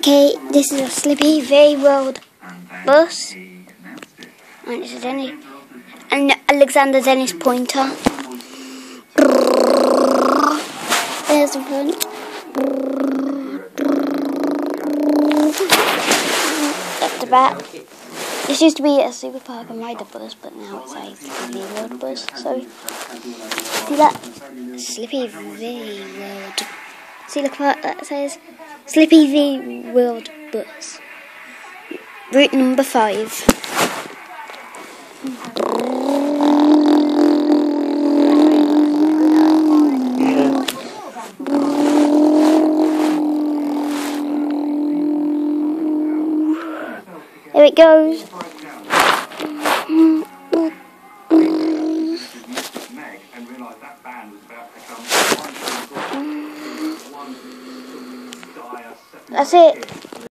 Okay, this is a Slippy V World bus. And this is Dennis. And Alexander Dennis Pointer. There's the front. At the back. This used to be a Super Park and Rider bus, but now it's a Slippy World bus. So, see that? Slippy V World. See, look what that says. Slippy V World Bus. Route number five. There it goes. And realised that band was about to become one dire That's it.